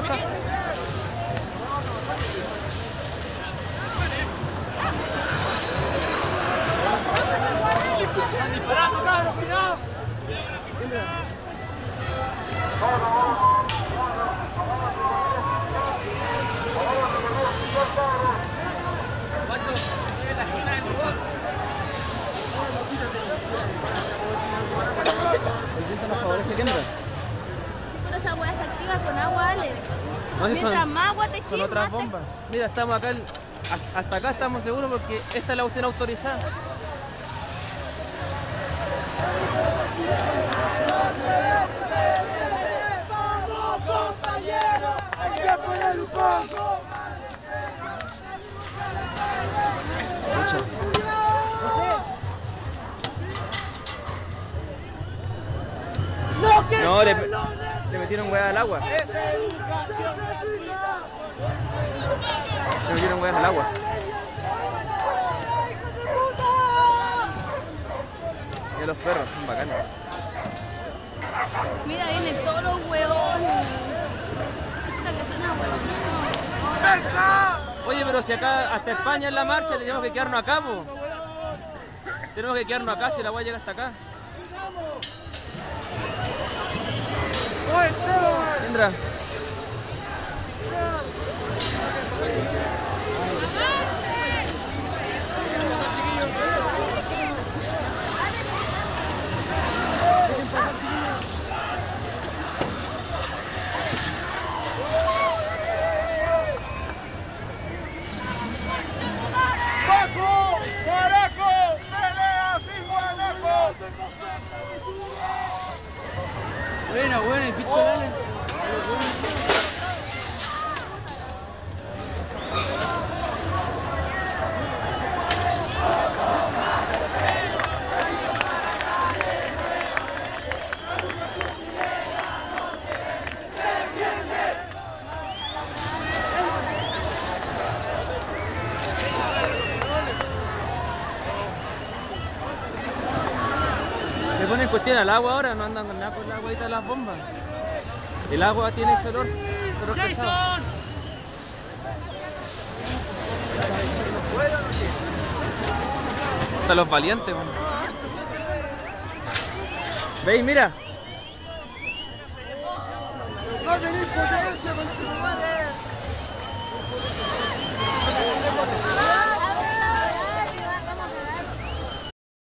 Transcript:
acá. Esa activa con agua, Alex. No, si Mientras son, más agua te son otras más te- bombas. Mira, estamos acá, hasta acá estamos seguros porque esta es la cuestión autorizada. Chucha. No, le, le metieron hueá al agua. Le metieron hueás al agua. Y a los perros, son bacanos. Mira, vienen todos los huevones. Oye, pero si acá hasta España en la marcha tenemos que quedarnos acá, po. Tenemos que quedarnos acá si la voy a llegar hasta acá. Indra. buena, weón. Cuestión al agua ahora, no andan con nada con la agüita de las bombas. El agua tiene ese olor, ese olor pesado. Hasta los valientes, man. ¿Veis? Mira.